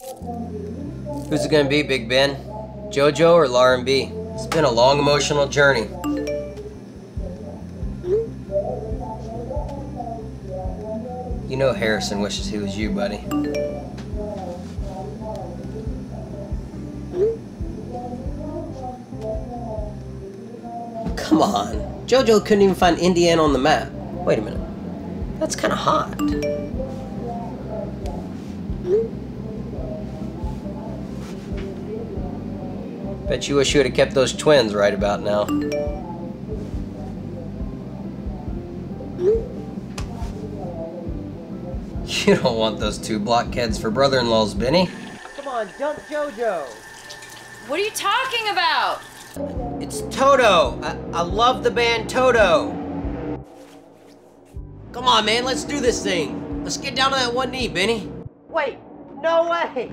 Who's it gonna be, Big Ben? JoJo or Lauren B? It's been a long emotional journey. You know Harrison wishes he was you, buddy. Come on. JoJo couldn't even find Indiana on the map. Wait a minute. That's kind of hot. Bet you wish you would have kept those twins right about now. You don't want those two blockheads for brother-in-laws, Benny. Come on, dump JoJo. What are you talking about? It's Toto. I, I love the band Toto. Come on, man, let's do this thing. Let's get down to that one knee, Benny. Wait, no way.